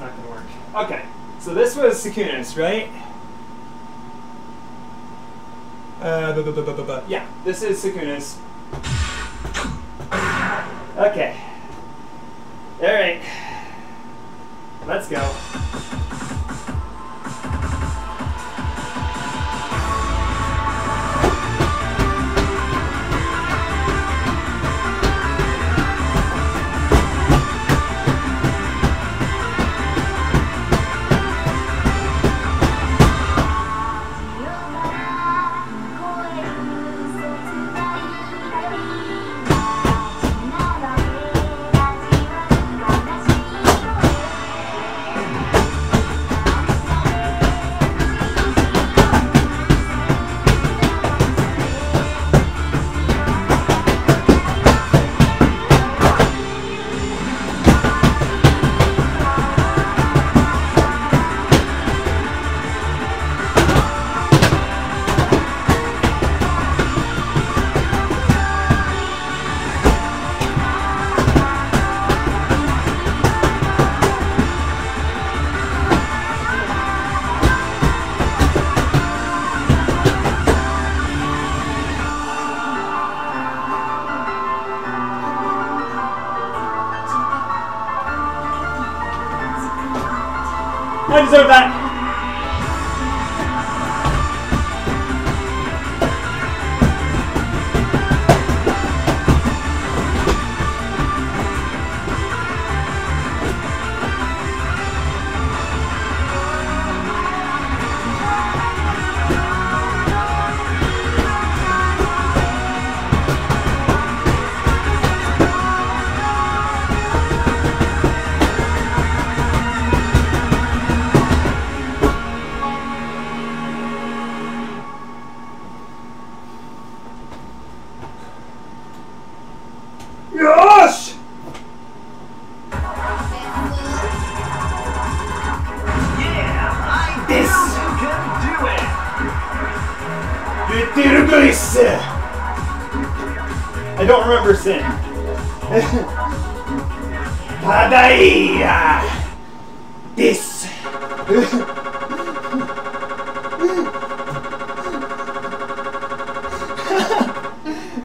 not gonna work. Okay, so this was Sukuna's, right? Uh, bu- bu- bu- yeah, this is Sukuna's. Okay. Alright. Let's go. I deserve that! I don't remember sin. Padaya. Uh, this.